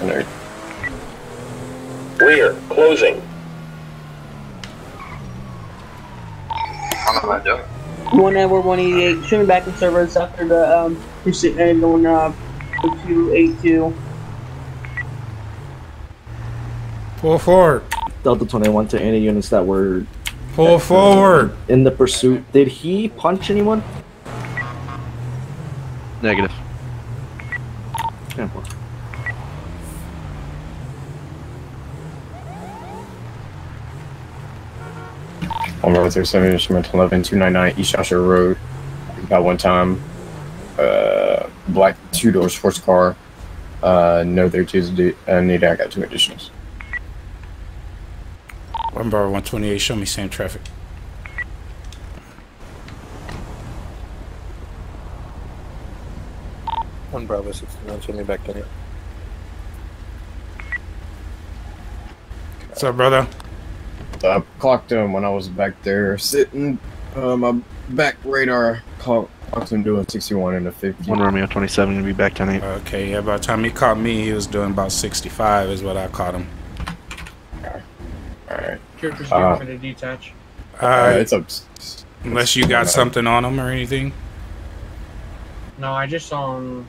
Connect. Rear, closing. One Edward 188. Shoot me back in service after the um pursuit and going uh 282. Pull forward. Delta 21 to any units that were Pull forward. in the pursuit. Did he punch anyone? Negative. 107 Instrument 11, 299 East Joshua Road. Got one time. Uh, black two door sports car. Uh, no, there is uh, need. I got two additionals. One bar 128, show me same traffic. One Bravo 69, show me back to it. What's up, brother? I clocked him when I was back there sitting. Uh, my back radar clocked, clocked him doing 61 and a 50. One Romeo 27 gonna be back tonight. Okay, yeah. By the time he caught me, he was doing about 65. Is what I caught him. Alright. Character's Uh, here for the detach. Uh, Uh, it's up. unless you got something on him or anything. No, I just saw him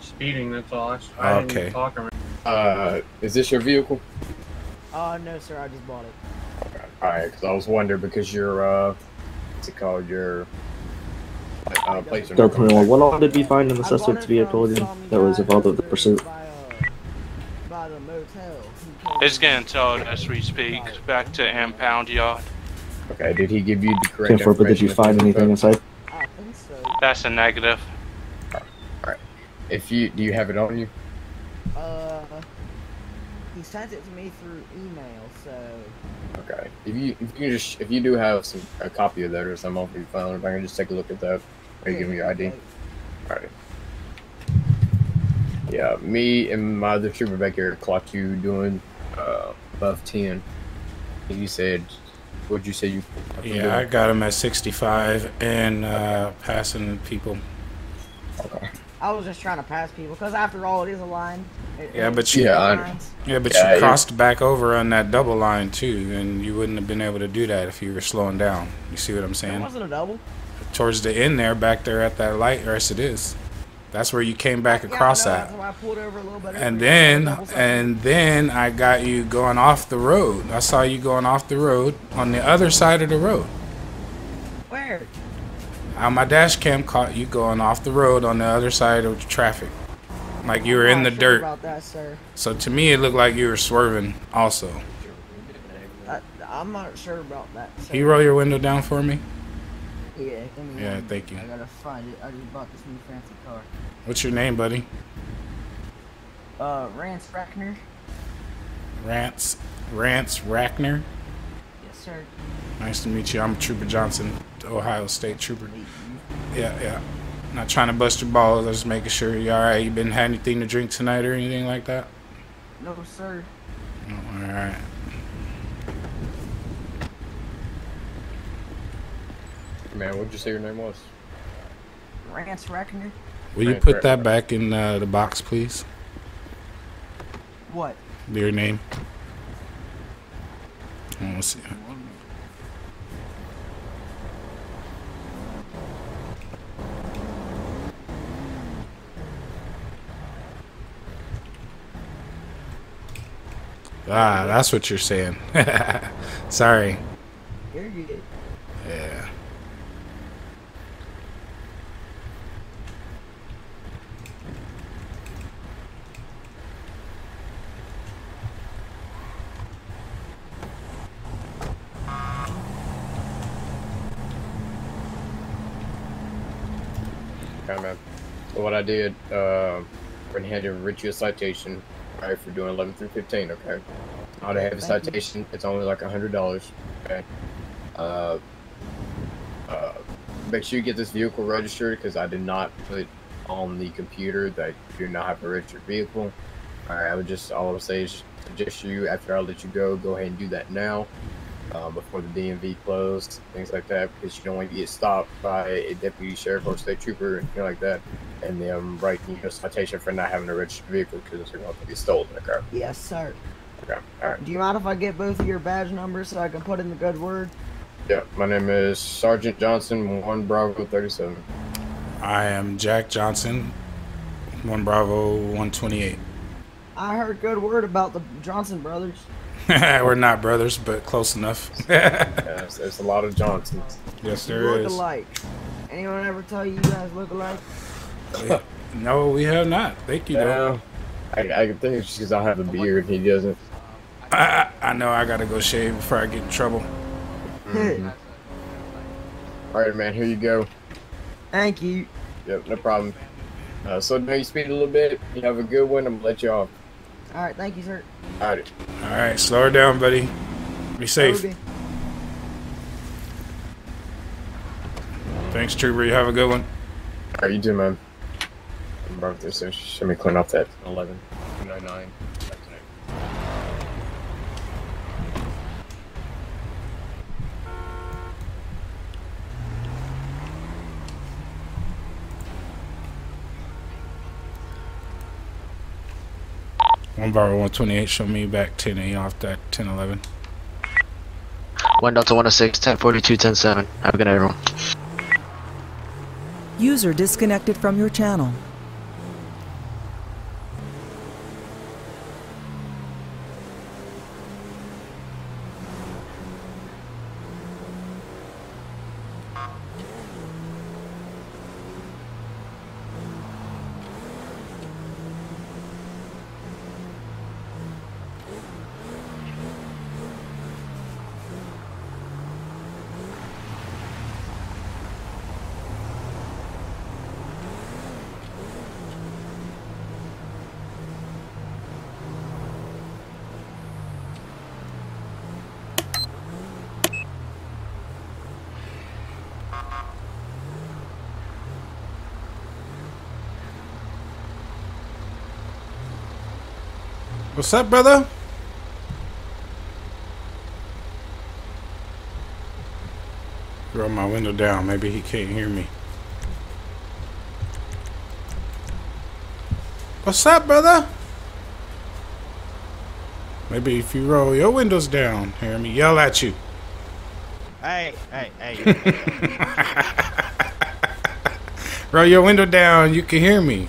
speeding. That's all. I, I Okay. didn't talk him. Uh, is this your vehicle? Uh, no, sir. I just bought it. Alright, because I was wondering because your, uh, what's it called? Your, uh, plates are Delta 21. What all did we find in the suspect's vehicle again that was involved with the pursuit? By the motel. It's getting towed as we speak. Back to impound yard. Okay, did he give you the correct 10 4, but did you find anything inside? I think so. That's a negative. All right. If you, do you have it on you? Uh, he sent it to me through email, so. Okay. If you, if you just, if you do have some, a copy of that or something off your phone, if I can just take a look at that, or you give me your ID. Alright. Yeah, me and my other trooper back here clocked you doing, uh, above 10. And you said, what'd you say you? Yeah, I got him at 65 and uh, passing people. Okay. I was just trying to pass people, because after all, it is a line. It- Yeah, but you- Yeah, I- Yeah, but Yeah, you it- crossed back over on that double line too, and you wouldn't have been able to do that if you were slowing down. You see what I'm It saying? wasn't a double. Towards the end there, back there at that light, or yes, it is. That's where you came back Yeah, I across know, at. That's why I over a bit. And earlier. then, and then I got you going off the road. I saw you going off the road on the other side of the road. Where? Uh, my dash cam caught you going off the road on the other side of the traffic, like you were in the sure dirt. About that, sir. So to me, it looked like you were swerving. Also, I, I'm not sure about that. Sir. can you roll your window down for me? Yeah. me Yeah, one. thank you. I gotta find it. I just bought this new fancy car. What's your name, buddy? Uh, Rance Rackner. Rance, Rance Rackner. Yes, sir. Nice to meet you. I'm Trooper Johnson, Ohio State Trooper. Yeah, yeah. Not trying to bust your balls. I'm just making sure you're all right. You been had anything to drink tonight or anything like that? No, sir. Oh, all right. Man, what'd you say your name was? Rance Brackner. Will you put right, that back in uh, the box, please? What? Your name. Let's see. Ah, that's what you're saying. Sorry. You're good. Yeah. Okay, man. So what I did, uh, went ahead and write you a citation, right, for doing 11 through 15, okay? How to have a Thank you. citation, it's only like a $100, okay? Uh, uh, make sure you get this vehicle registered, because I did not put on the computer that you do not have a registered vehicle. Alright, I would just, all I would say is suggest you, after I let you go, go ahead and do that now. Uh, before the DMV closed, things like that, because you don't want to get stopped by a deputy sheriff or state trooper, or anything like that. And then I'm writing you a citation for not having a registered vehicle because you're going to be stolen. Okay. Yes, sir. Okay. All right. Do you mind if I get both of your badge numbers so I can put in the good word? Yeah. My name is Sergeant Johnson, one Bravo thirty-seven. I am Jack Johnson, one Bravo, one twenty-eight. I heard good word about the Johnson brothers. We're not brothers, but close enough. Yeah, there's, there's a lot of Johnsons. yes, You there look is. alike. Anyone ever tell you you guys look alike? No, we have not. Thank you, though. Yeah. I, I think it's just because I have a beard. He doesn't. I, I I know I gotta go shave before I get in trouble. Mhm. All right, man. Here you go. Thank you. Yep, no problem. Uh, so now you speed a little bit. You have a good one. I'm gonna let you off. All right, thank you, sir. All right. All right, slow her down, buddy. Be safe. Okay. Thanks, Trooper. You have a good one. All right, you do, man. I'm about this. so Should me clean off that 11, 299. One Bravo 128, show me back 10A off that 1011. One Delta 106, 1042, 107. Have a good night, everyone. User disconnected from your channel. What's up, brother? Roll my window down. Maybe he can't hear me. What's up, brother? Maybe if you roll your windows down, hear me yell at you. Hey, hey, hey. Roll your window down, you can hear me.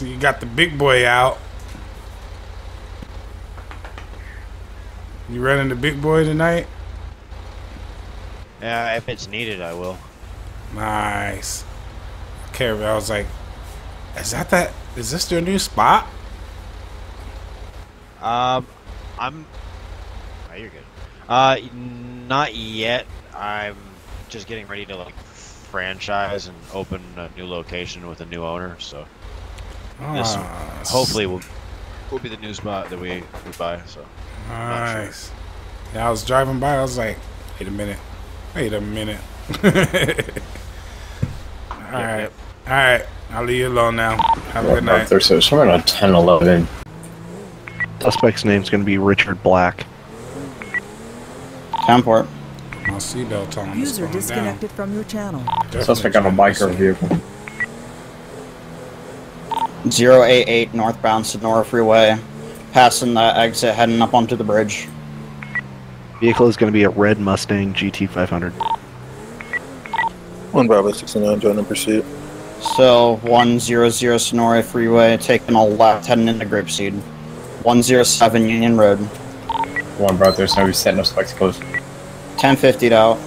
So you got the big boy out. You running the big boy tonight? yeah, if it's needed, I will. Nice. Okay, I was like, is that that? Is this their new spot? Um, I'm. Oh, you're good. Uh, not yet. I'm just getting ready to like franchise and open a new location with a new owner. So this hopefully will will be the new spot that we we buy. So not sure. Nice. Yeah, I was driving by. I was like, wait a minute. Wait a minute. All right. yep. All right. I'll leave you alone now. Have a good night. There's so somewhere on 10, 11. Suspect's name's going to be Richard Black. Temport. My seatbelt on. It's User going down. disconnected from your channel. Definitely Suspect on a trying bike or vehicle. 088 northbound Senora Freeway. Passing the exit, heading up onto the bridge. Vehicle is going to be a red Mustang GT500. One Bravo 69, join in pursuit. So 100 Senora Freeway, taking a left, heading into Grapeseed. 107 Union Road. One bro, there's no setting up spikes close. 1050 out.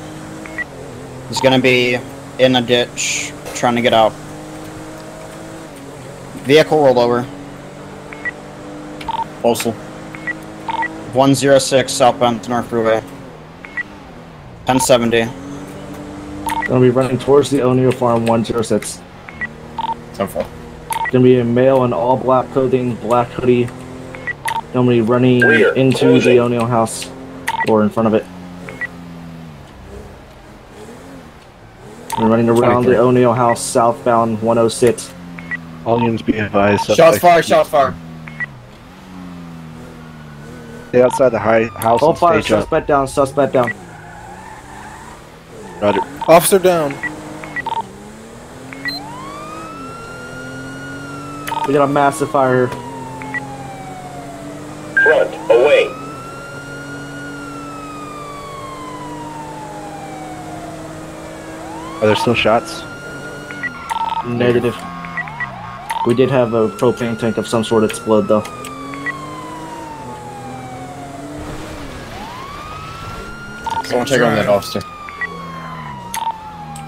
He's gonna be in a ditch, trying to get out. Vehicle rollover. Postal. 106 southbound North Freeway. 1070. Gonna be running towards the O'Neill Farm 106. 10 4. Gonna be a male in all black clothing, black hoodie. Gonna be running Clear. into Closing. the O'Neill house or in front of it. We're running around the O'Neill house southbound 106. All units be advised. Shots fired, shots fired. Stay outside the high house Hold and fire, stage up. suspect down, suspect down. Roger. Officer down. We got a massive fire. Front, away. Are there still shots? Negative. We did have a propane tank of some sort explode though. Someone check on that officer.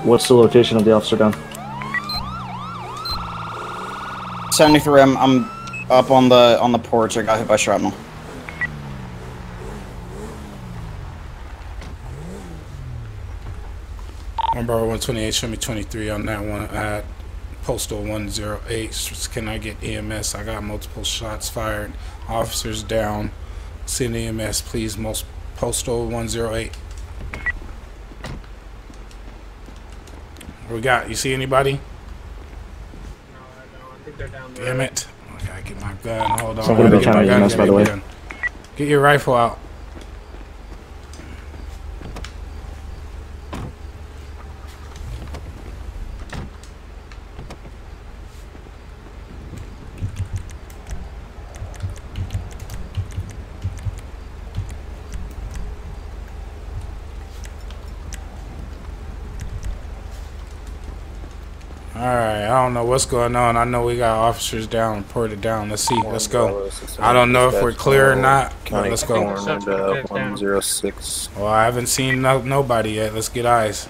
What's the location of the officer down? 73. I'm, I'm up on the on the porch. I got hit by shrapnel. One bar 128, show me 23 on that one at postal 108. Can I get EMS? I got multiple shots fired. Officers down. Send EMS, please. Most postal 108. What we got? You see anybody? No, I. I think they're down there. Damn it. I gotta get my gun. Hold on. Someone I gotta get my gun, EMS, by the way. Get your rifle out. Alright, I don't know what's going on. I know we got officers down, reported down. Let's see. Let's go. I don't know if we're clear or not, but let's go. it's Corner suspect to is down. 106. Well, I haven't seen no, nobody yet. Let's get eyes.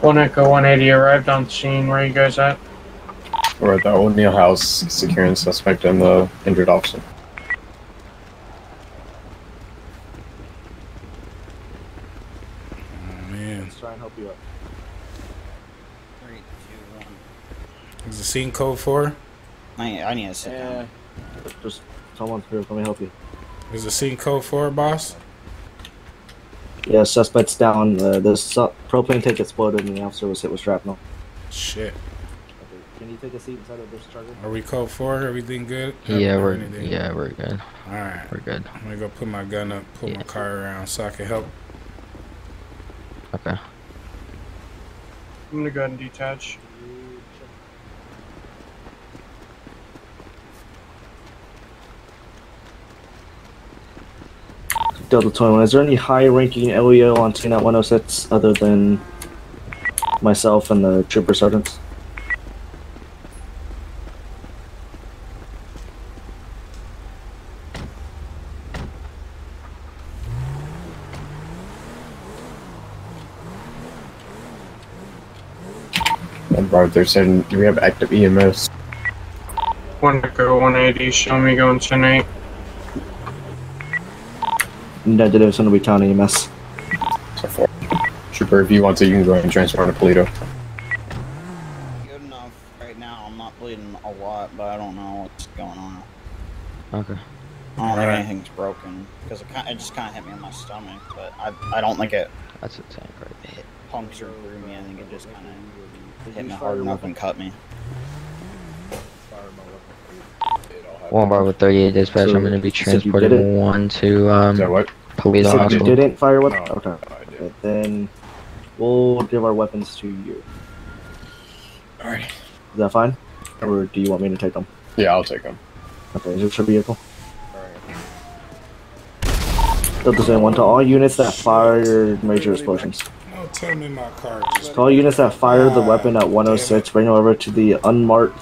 One Echo 180 arrived on scene. Where you guys at? We're at the O'Neill house securing suspect and the injured officer. Oh, man. Let's try and help you up. Three, two, one. Is the scene code 4? I, I need to sit down. Just someone's here. Let me help you. Is the scene code 4, boss? Yeah, suspect's down. Uh, the su- propane tank exploded and the officer was hit with shrapnel. Shit. Okay. Can you take a seat inside of this charger? Are we code 4? Everything good? Yeah, Or we're anything? yeah, we're good. Alright. We're good. I'm gonna go put my gun up, pull my car around so I can help. Okay. I'm gonna go ahead and detach. Delta 21. Is there any high-ranking LEO on TNAT 106 other than myself and the trooper sergeants? And Bart, they're saying do we have active EMS? One Echo 180. Show me going 10 Negative, it's going to be town EMS. So far. Trooper, if you want to, you can go ahead and transfer to Paleto. Good enough right now. I'm not bleeding a lot, but I don't know what's going on. Okay. I don't think Alright. anything's broken because it, kind it just kind of hit me in my stomach, but I I don't think it That's a tank right there. punctured through me. I think it just kind of hit me hard enough and cut me. One bar with 38 dispatch. So- I'm gonna be so transporting one to um Is that what? Paleto So you Hospital. didn't fire with? No. Okay. No, I Then we'll give our weapons to you. Alright. Is that fine? Or do you want me to take them? Yeah, I'll take them. Okay, is this your vehicle? Delta Zone 1 to all units that fire major explosions. No, tell me my car just To all units that fire the weapon at 106, bring it over to the unmarked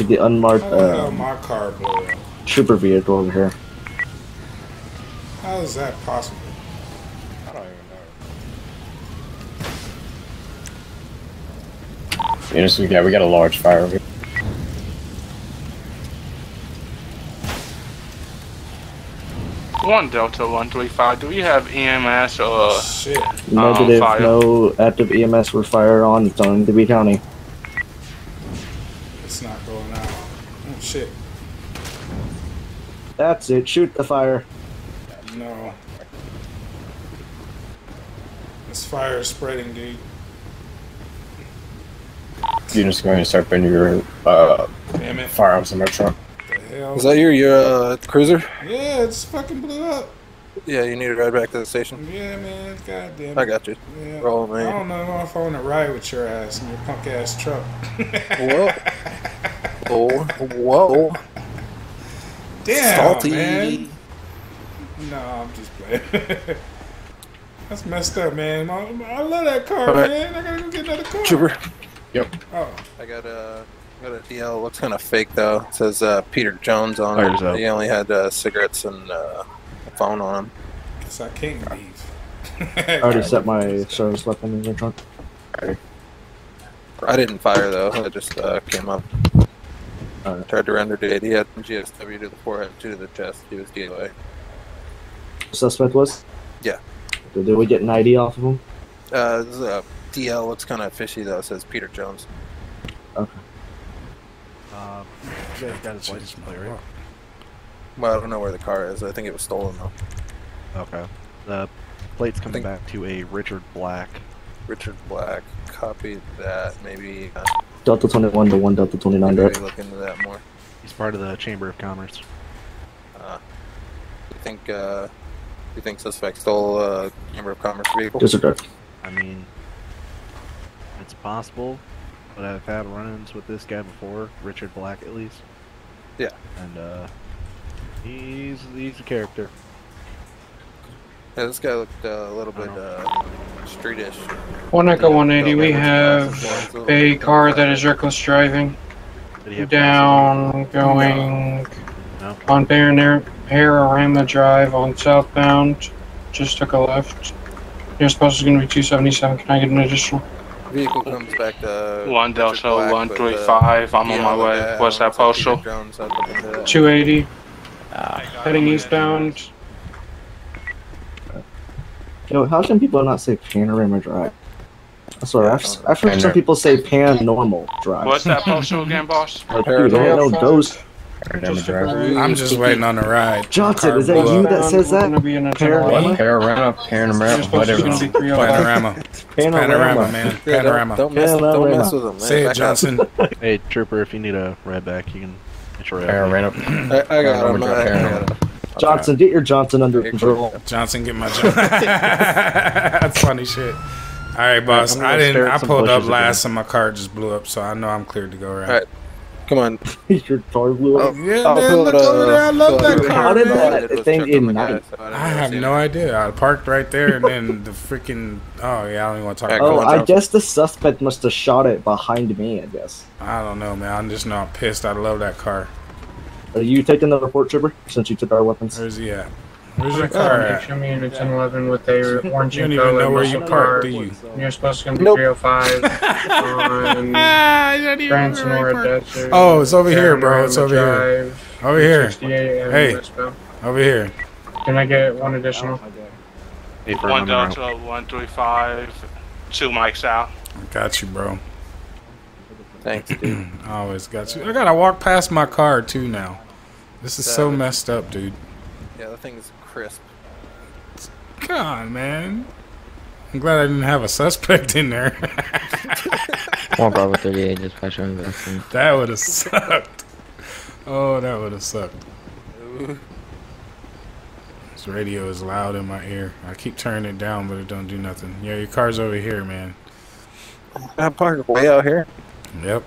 to the unmarked How uh, my car blew trooper vehicle over here. How is that possible? I don't even know. Units, we got, we got a large fire over here. One Delta 135. Do we have EMS or Shit. Negative, fire. no active EMS were fired on. It's on DB County. Shit. That's it. Shoot the fire. No. This fire is spreading, dude. You're just going to start putting your uh, Damn it. firearms in my trunk. Hell. Is that your your uh, cruiser? Yeah, it's fucking blew up. Yeah, you need to ride back to the station. Yeah, man. God damn it. I got you. Yeah. Roll, man. I man. don't know if I want to ride with your ass in your punk ass truck. Whoa. Oh, whoa. Damn, Salty. man. No, I'm just playing. That's messed up, man. I, I love that car, Alright. man. I gotta go get another car. Trooper. Yep. Oh, I got a got a DL. Looks kind of fake though. It says uh, Peter Jones on Fires it. up. He only had uh, cigarettes and uh, a phone on him. guess I can't leave. I already set my service weapon in the trunk. I didn't fire though. I just uh, came up. Alright. Tried to render date. He had GSW to the forehead, two to the chest. He was DOA. Suspect was? Yeah. Did we get an ID off of him? Uh, this is a DL looks kind of fishy though. It says Peter Jones. Okay. Uh, you guys got his license plate, right? Well, I don't know where the car is. I think it was stolen though. Okay. The plate's coming Think- back to a Richard Black. Richard Black. Copy that. Maybe. Uh, Delta 21 to 1 Delta 29 maybe direct. look into that more. He's part of the Chamber of Commerce. Uh, you think? Uh, you think suspect stole a Chamber of Commerce vehicle? Disregard. I mean, it's possible, but I've had run-ins with this guy before, Richard Black at least. Yeah. And uh, he's he's a character. Yeah, this guy looked uh, a little bit uh, streetish. One Echo 180, we have have a car that is reckless driving Did he have down going No. on Panorama Panorama Drive on southbound. Just took a left. Your supposed is going to be 277. Can I get an additional? Vehicle comes back to One Delta, Black one with, three uh, five. I'm on my way. What's that Looks like Peter postal? Jones. I'd look into that. 280. Heading eastbound. Yo, how can people not say panorama drive? I'm sorry, I've, I've heard some people say pan normal drive. What's that postal again, boss? Like, dude, there ain't no those. Panorama drive. I'm just waiting on the ride. Johnson, is that you up. that says We're that? gonna be in a Panorama? Panorama, panorama, whatever. It's gonna be 305. Panorama. It's Panorama, man. Yeah, don't- Panorama. Don't, mess, don't mess with him. man. Say it, Back up. Johnson. Hey, Trooper, if you need a ride back, you can hitch a ride. Panorama. I, I got him. Panorama, I, I panorama. got him. Johnson, get your Johnson under control. Johnson, get my Johnson. That's funny shit. All right, boss. I'm I didn't. I pulled up bushes last, and my car just blew up, so I know I'm cleared to go. Right. All right. Come on. your car blew up. Oh, yeah, I'll man, look it, over there. I love that car. How did man. that I did thing check on ignite? guy, so didn't I have no it. idea. I parked right there, and then the freaking. Oh yeah, I don't even want to talk Alright, about. Oh, I guess the suspect must have shot it behind me, I guess. I don't know, man. I'm just not pissed. I love that car. Are you taking the report, Trooper, since you took our weapons? Where's he at? Where's your car Echo at? Show me unit 1011 with a orange You don't even know where you muscle parked, car. do you? You're supposed to gonna be Nope. 305 on Ah, you don't even Grand where I Senora parked. Desert. Oh, it's over here, bro. It's over here. Over here. Hey. Over here. Can I get one additional? Hey, for One running around. Delta, one three five. Two mics out. I got you, bro. Thanks, dude. I always got you. I gotta walk past my car too now. This is so messed up, dude. Yeah, the thing is crisp. Come on, man. I'm glad I didn't have a suspect in there. One Bravo 38 just dispatcher investing. that would have sucked. Oh, that would have sucked. This radio is loud in my ear. I keep turning it down, but it don't do nothing. Yeah, your car's over here, man. I parked way out here. Yep.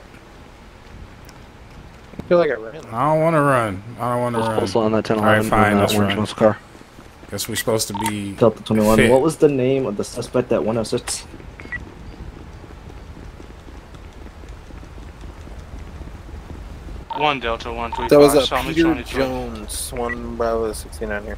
I feel like I ran. I don't want to run. I don't want to What's run. postal on that 10 All right, fine. Let's uh, orange run. car? Guess we're supposed to be. Delta 21. Fit. What was the name of the suspect at 106? One Delta, one That was a Peter Jones. One Bravo 69 here.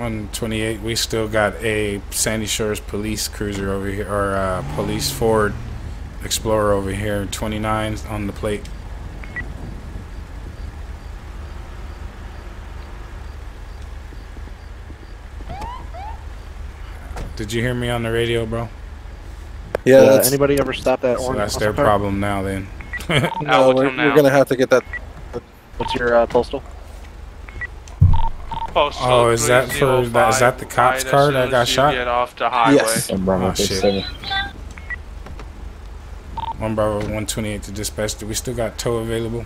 One twenty-eight. We still got a Sandy Shores police cruiser over here, or uh, police Ford Explorer over here. Twenty-nine on the plate. Did you hear me on the radio, bro? Yeah, Uh, anybody ever stop that So orange that's their car? problem now. Then. Out no, with we're, now. we're gonna have to get that. What's your uh, postal? Postal Oh, is that for that? Is that the cop's right car as that got shot? Get off the highway. Yes. And Bravo Oh, shit. One Bravo 128 to dispatch. Do we still got tow available?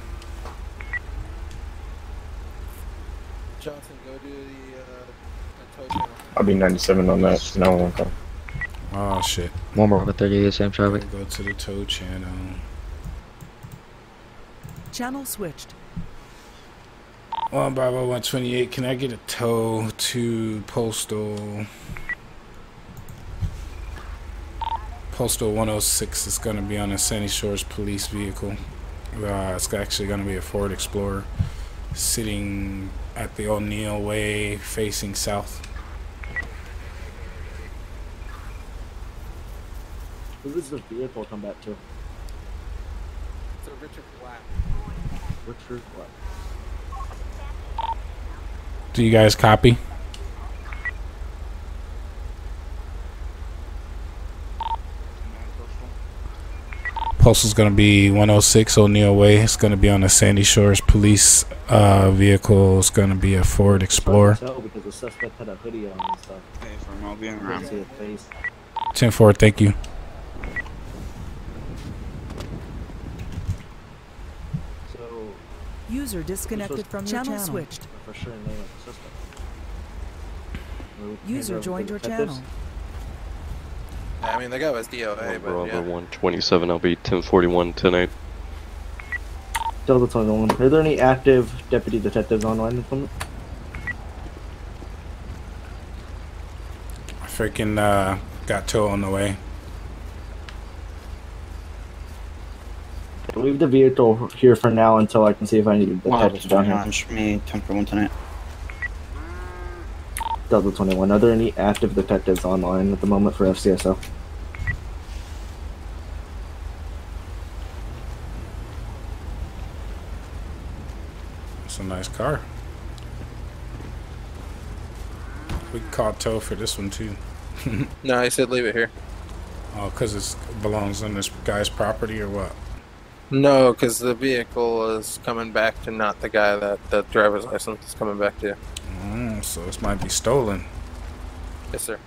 Johnson, go do the uh, tow channel. I'll be 97 on that. No one come. Oh shit. One more with 38, same traffic. Go to the tow channel. Channel switched. One Bravo 128. Can I get a tow to postal? Postal 106 is going to be on a Sandy Shores police vehicle. Uh, it's actually going to be a Ford Explorer sitting at the O'Neill Way facing south. Who does the vehicle come back to? So Richard Black. Richard what? Do you guys copy? Postal's going to be 106 O'Neill Way. It's going to be on the Sandy Shores police uh, vehicle. It's going to be a Ford Explorer. Tell because the suspect had a hoodie on and stuff. Okay, from all being around. can see his face. 10 4, thank you. So User disconnected from your channel. switched. for sure name of the suspect. Or we can User hand it over to joined your channel. I mean, the guy was DOA, but Bravo yeah. 127, I'll be 1041 tonight. Delta 21. Are there any active deputy detectives online at the moment? I freaking uh, got tow on the way. Leave the vehicle here for now until I can see if I need a detective down here. Show me 10 for 1 tonight. Delta 21. Are there any active detectives online at the moment for FCSO? It's a nice car. We caught tow for this one too. No, I said leave it here. Oh, because it belongs on this guy's property or what? No, because the vehicle is coming back to not the guy that the driver's license is coming back to. Mm, so this might be stolen. Yes, sir.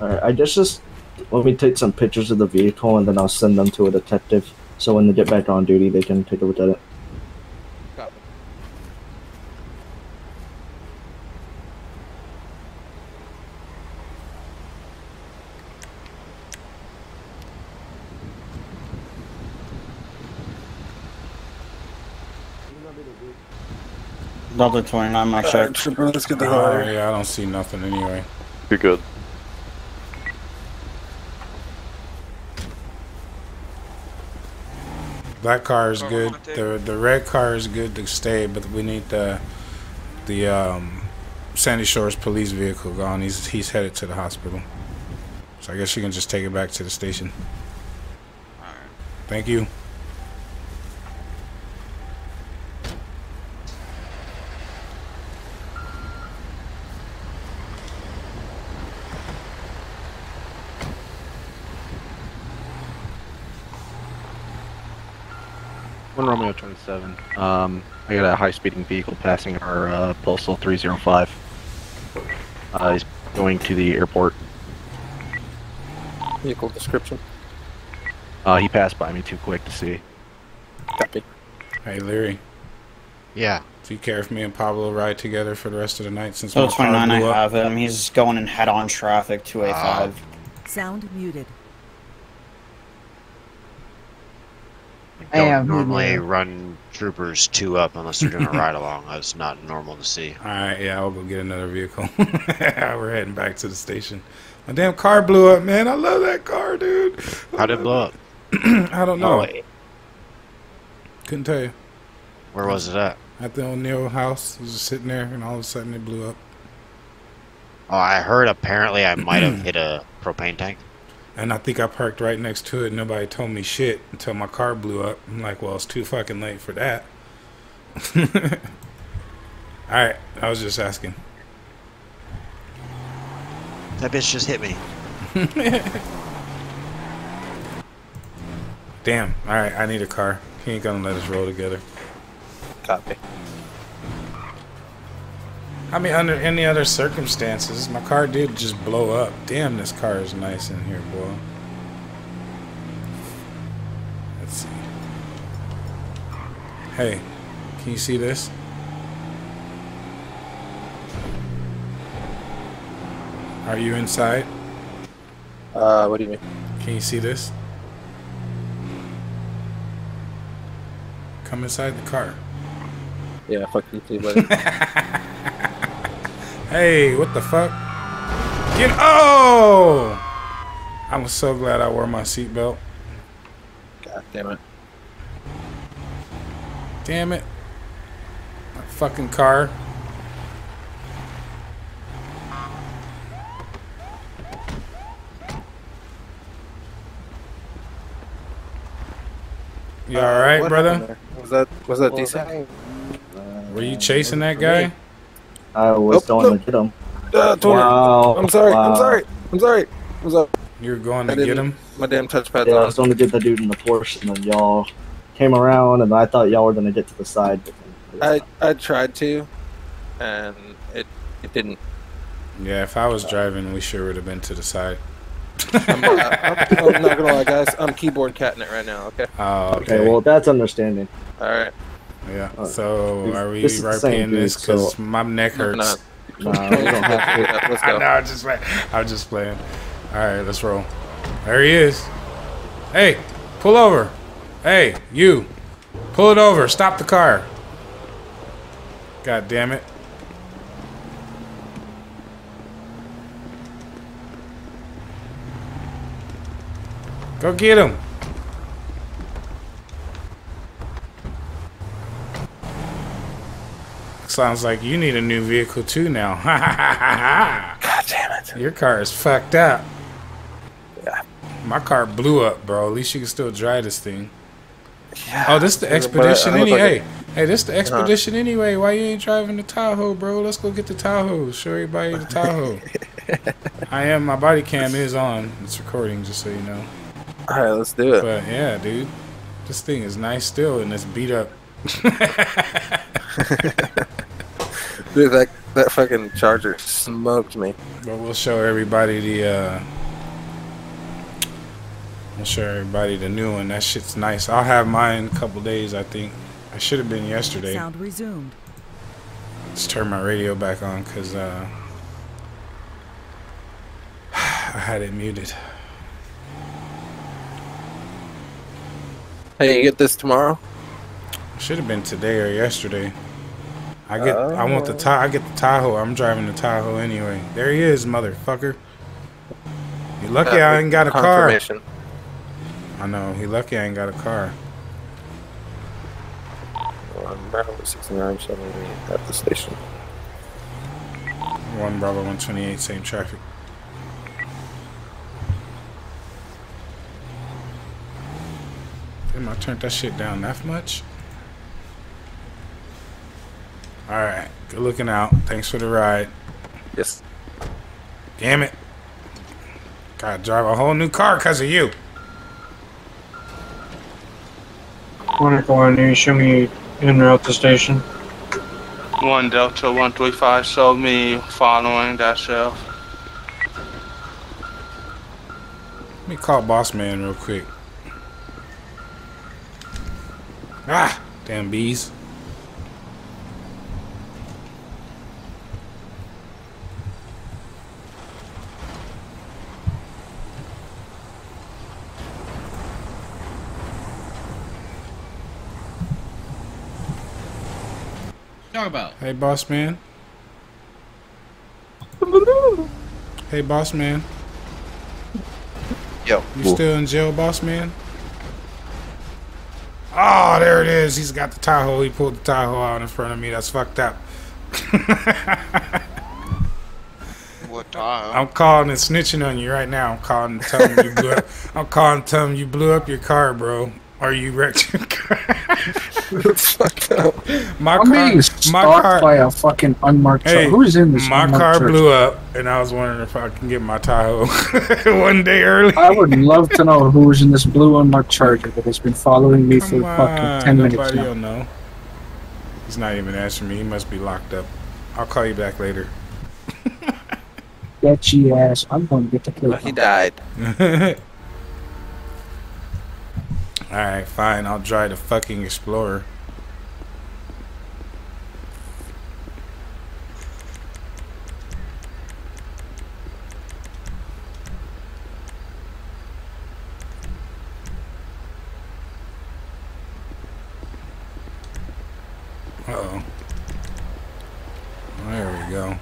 Alright, I just just let me take some pictures of the vehicle and then I'll send them to a detective so when they get back on duty they can take a look at it. Copy. Delta 29, my check. let's get Oh, yeah, I don't see nothing anyway. You're good. Black car is good. The the red car is good to stay, but we need the the um, Sandy Shores police vehicle gone. He's he's headed to the hospital. So I guess you can just take it back to the station. Thank you. One Romeo 27. Um, I got a high-speeding vehicle passing our uh, postal 305. Uh, he's going to the airport. Vehicle description. Uh, he passed by me too quick to see. Copy. Hey Leary. Yeah. Do you care if me and Pablo ride together for the rest of the night since Delta my car 29, I have him. He's going in head-on traffic, 285. Sound muted. I I don't have normally run troopers two up unless they're doing a ride along. That's not normal to see. All right, yeah, I'll go get another vehicle. We're heading back to the station. My damn car blew up, man. I love that car, dude. How did it blow up? I don't know. Oh. Couldn't tell you. Where was it at? at the O'Neill house. It was just sitting there, and all of a sudden it blew up. Oh, I heard apparently I might have hit a propane tank. And I think I parked right next to it. Nobody told me shit until my car blew up. I'm like, well, it's too fucking late for that. All right, I was just asking. That bitch just hit me. Damn. All right, I need a car. He ain't gonna let us roll together. Copy. I mean, under any other circumstances, my car did just blow up. Damn, this car is nice in here, boy. Let's see. Hey, can you see this? Are you inside? Uh, what do you mean? Can you see this? Come inside the car. Yeah, fuck you too, buddy. Hey, what the fuck? Get oh! I'm so glad I wore my seatbelt. God damn it. Damn it. My fucking car. You Uh, alright, what brother? Was that was that Well, decent? Were you chasing that guy? I was Oh, going no. to get him. Uh, Wow. I'm sorry. I'm sorry. I'm sorry. What's up? You're going to get didn't- him? My damn touchpad. Yeah, I was going to get the dude in the Porsche, and then y'all came around, and I thought y'all were going to get to the side. I I tried to, and it it didn't. Yeah, if I was driving, we sure would have been to the side. I'm, I'm, I'm not gonna lie, guys. I'm keyboard catting it right now. Okay. Oh, okay. okay. well, that's understanding. All right. Yeah. Uh, So this- are we this is the right same paying this? Because so- my neck No, hurts. Nah, we don't have to. Let's I go. know. I'm just playing. I'm just playing. All right, let's roll. There he is. Hey, pull over. Hey, you. Pull it over. Stop the car. God damn it. Go get him. Sounds like you need a new vehicle too now. Ha ha ha ha ha. God damn it. Your car is fucked up. Yeah. My car blew up, bro. At least you can still drive this thing. Yeah. Oh, this the expedition anyway. like hey, hey, this the uh-huh. expedition anyway. Why you ain't driving the Tahoe, bro? Let's go get the Tahoe. Show everybody the Tahoe. I am. My body cam is on. It's recording, just so you know. All right, let's do it. But yeah, dude, this thing is nice still, and it's beat up. Dude, that that fucking charger smoked me. But we'll show everybody the. uh We'll show everybody the new one. That shit's nice. I'll have mine in a couple days. I think. I should have been yesterday. Sound resumed. Let's turn my radio back on because uh, I had it muted. Hey, you get this tomorrow? Should have been today or yesterday. I get. I want the Ta- I get the Tahoe. I'm driving the Tahoe anyway. There he is, motherfucker. You lucky Uh, I ain't got a car. I know. He lucky I ain't got a car. One Bravo 69 showing me at the station. One Bravo 128, same traffic. Damn, I turned that shit down that much. All right, good looking out. Thanks for the ride. Yes. Damn it. Gotta drive a whole new car because of you. Monaco, why don't you show me in route to station? One Delta 135 sold me following that self. Let me call Boss Man real quick. Ah, damn bees. Talk about. Hey, Boss Man. Hey, Boss Man. Yo. You still in jail, Boss Man? Oh, there it is. He's got the Tahoe. He pulled the Tahoe out in front of me. That's fucked up. What Tahoe? I'm calling and snitching on you right now. I'm calling and telling you blew up. I'm calling and telling you blew up your car, bro. Or you wrecked. Fuck no. My I'm car, being my stalked car, by a fucking unmarked Hey, truck. Who's in this my car truck? blew up, and I was wondering if I can get my Tahoe one day early. I would love to know who's in this blue unmarked charger that has been following me for Come fucking on, 10 minutes nobody now. will know. He's not even answering me. He must be locked up. I'll call you back later. Get your ass. I'm going to get the kill. He died. All right, fine. I'll drive the fucking Explorer. Uh oh. There we go.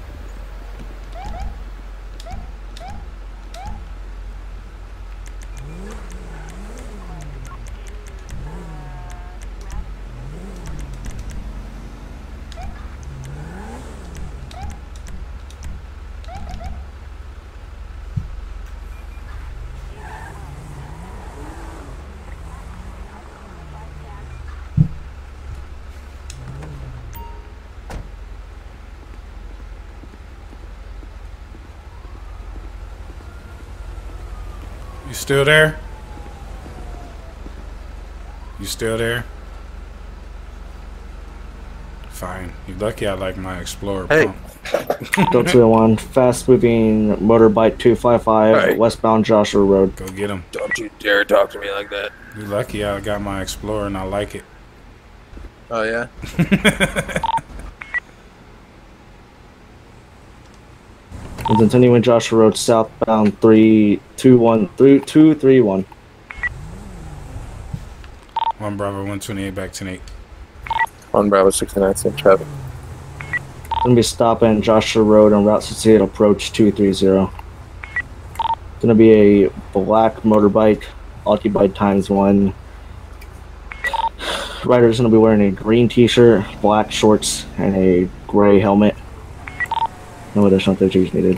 Still there? You still there? Fine. You're lucky I like my Explorer. Hey. pump. the 1, fast moving motorbike 255, westbound Joshua Road. Go get him. Don't you dare talk to me like that. You're lucky I got my Explorer and I like it. Oh yeah. And continuing Joshua Road southbound 321 231. One Bravo 128 back to Nate. On Bravo 69, same traffic. Gonna be stopping Joshua Road on Route 68 approach 230. Gonna be a black motorbike, occupied times one. Rider's gonna be wearing a green t-shirt, black shorts, and a gray helmet. No additional pictures needed.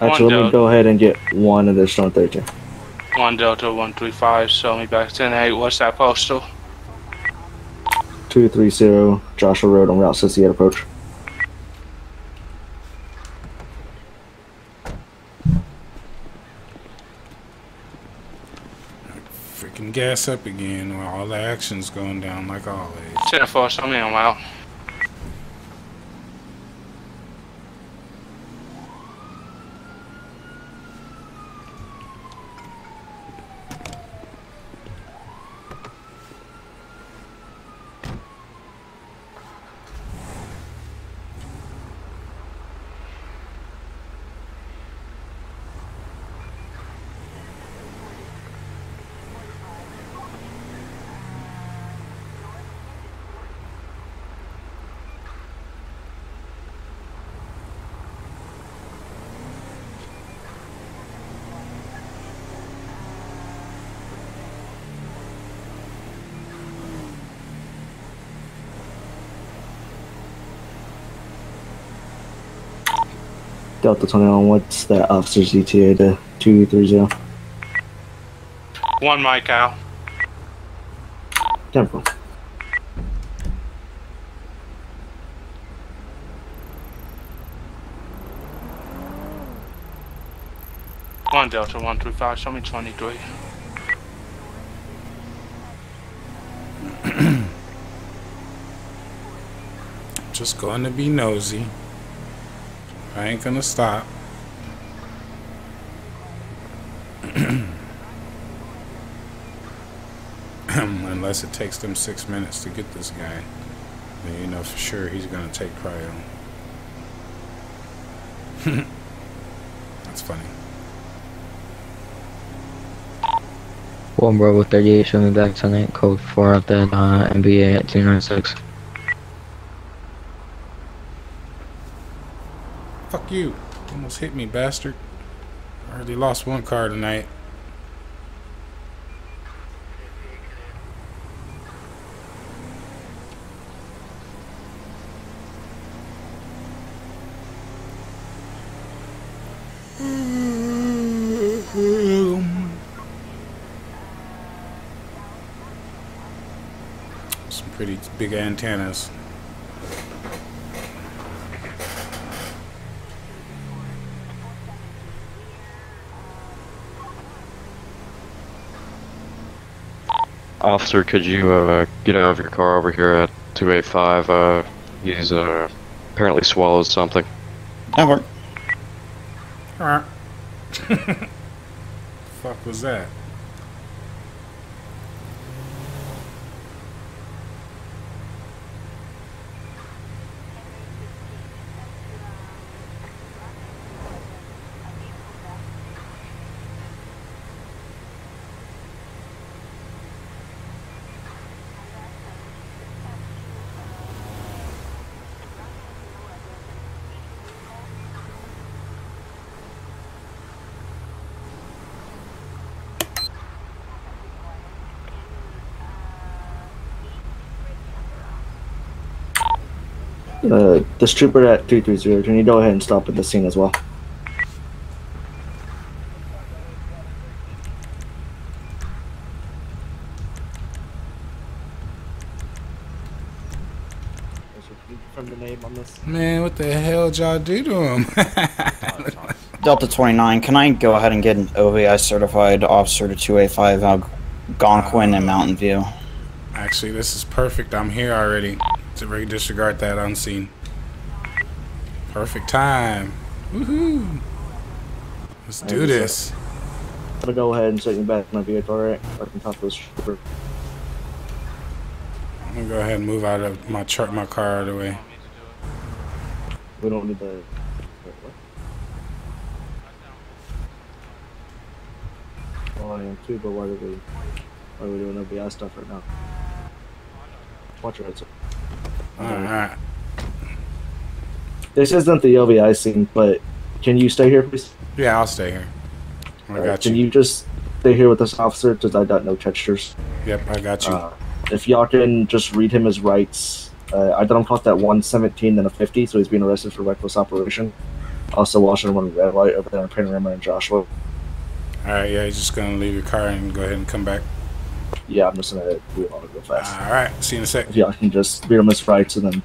Actually, let me go ahead and get one additional 13. One Delta 135, show me back 10 8. What's that postal? 230 Joshua Road on Route 68 approach. Gas up again while all the action's going down like always. 10 4, show me I'm out. Delta 21, what's that officer's ETA to 230? One Mike out. Temple. One Delta 135, show me 23. Just going to be nosy. I ain't gonna stop. Unless it takes them six minutes to get this guy. Then you know for sure he's gonna take cryo. That's funny. One Bravo 38, show me back tonight. Code 4 up at uh, NBA at 296. You. Almost hit me, bastard. I already lost one car tonight. Some pretty big antennas. Officer, could you uh, get out of your car over here at 285? Uh, he's uh, apparently swallowed something. Never. Alright. Fuck was that? Uh, this trooper at 330, can you go ahead and stop at the scene as well? From the name on this. Man, what the hell did y'all do to him? Delta 29, can I go ahead and get an OVI certified officer to 285 Algonquin and Mountain View? Actually, this is perfect. I'm here already. To re- disregard that unseen. Perfect time. Woohoo! Let's do this. I'm gonna go ahead and set you back in my vehicle, alright? I can talk to this trooper. I'm gonna go ahead and move out of my truck, my car out of the way. We don't need the. wait, what? Well, I am too, but why do we? Why are we doing OVI stuff right now? Watch your head, sir. Alright. This isn't the OVI scene, but can you stay here, please? Yeah, I'll stay here. I got Can you. you just stay here with this officer? Because I got no textures. Yep, I got you. Uh, if y'all can just read him his rights. Uh, I him caught that 117 and a 50, so he's being arrested for reckless operation. Also, Washington red light over there in Panorama and Joshua. Alright, yeah, you're just gonna leave your car and go ahead and come back. Yeah, I'm just gonna do it all real fast. Alright, see you in a sec. If y'all can just read him his rights and then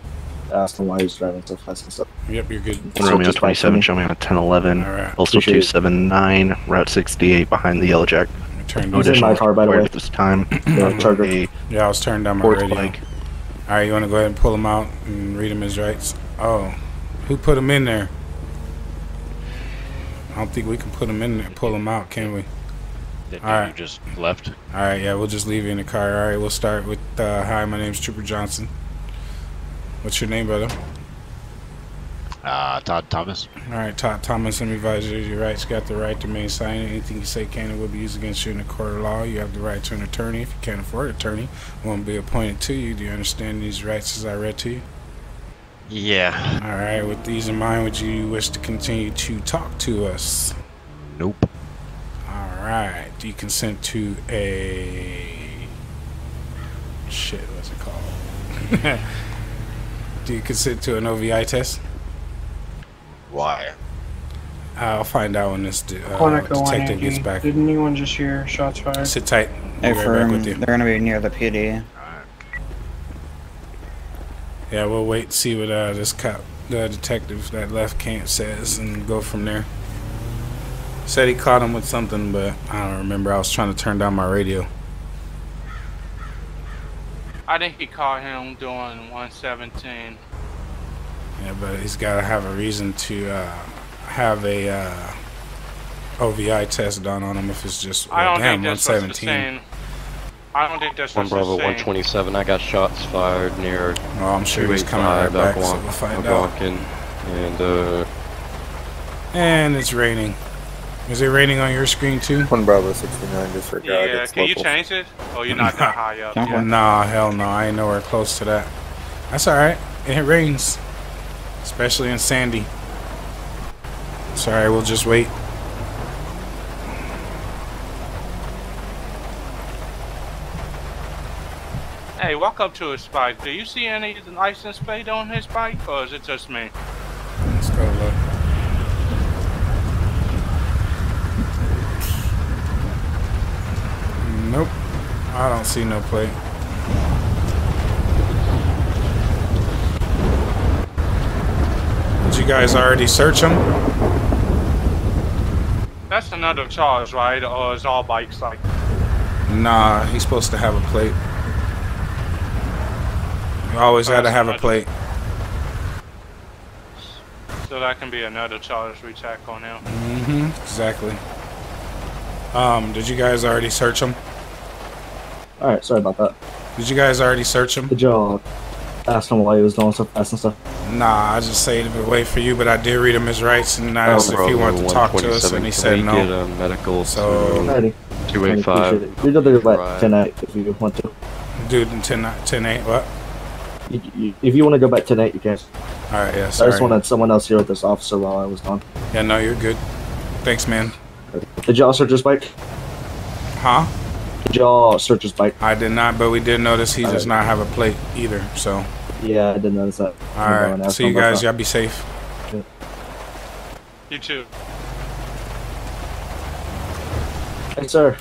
ask him why he's driving so fast and stuff. Yep, you're good. So Romeo just 27, show me on a 1011. Alright. Also Appreciate it. 279, Route 68 behind the Yellow Jack. Turn No He's in my car, by the way. at this time. The Charger. Yeah, I was turned down my sports radio. bike. Alright, you wanna go ahead and pull him out and read him his rights? Oh, who put him in there? I don't think we can put him in there, pull him out, can we? That All right. you just left. All right, yeah, we'll just leave you in the car. All right, we'll start with uh, hi. My name's Trooper Johnson. What's your name, brother? Uh, Todd Thomas. All right, Todd Thomas. Let me advise you: your rights got the right to remain silent. Anything you say can and will be used against you in a court of law. You have the right to an attorney. If you can't afford an attorney, one will be appointed to you. Do you understand these rights as I read to you? Yeah. All right. With these in mind, would you wish to continue to talk to us? Nope. All right. Do you consent to a shit? What's it called? Do you consent to an OVI test? Why? I'll find out when this de- uh, detective gets back. Didn't anyone just hear shots fired? Sit tight. Hey, We'll be right back um, with you. they're gonna be near the PD. Yeah, we'll wait and see what uh, this cop, the detective that left camp says, and go from there. Said he caught him with something, but I don't remember. I was trying to turn down my radio. I think he caught him doing 117. Yeah, but he's got to have a reason to uh, have a uh, OVI test done on him if it's just I don't damn think that's 117. I don't think that's One Bravo 127. I got shots fired near. Oh, I'm sure he's coming right 285 back, so Algon- we'll find out. And uh, And it's raining. Is it raining on your screen too? One Bravo 69 disregard. Yeah, it's can local. you change it? Oh, you're not that high up. Yeah. Nah, hell no. I ain't nowhere close to that. That's alright. It rains. Especially in Sandy. Sorry, we'll just wait. Hey, walk up to his bike. Do you see any license plate on his bike, or is it just me? Nope. I don't see no plate. Did you guys already search him? That's another charge, right? Or is all bikes like? Nah, he's supposed to have a plate. You always gotta have a plate. So that can be another charge we check on him. Mm-hmm. Exactly. Um, did you guys already search him? Alright, sorry about that. Did you guys already search him? Did y'all ask him why he was doing so fast and stuff? Nah, I just saved it wait for you, but I did read him his rights and I asked if he Bravo wanted to talk to us, 127, and he can said no. get a medical So- to Alrighty. Really 285? appreciate. We'd rather let Right. 10 8 if you want to. Dude, in 10, 10 8, what? You, you, if you want to go back 10 8, you can. Alright, yeah, I just wanted someone else here with this officer while I was gone. Yeah, no, you're good. Thanks, man. Did y'all search his bike? Huh? Did y'all search his bike? I did not, but we did notice he does Alright. not have a plate either, so. Yeah, I did notice that. Alright, see you guys. Y'all be safe. You too. Hey, sir.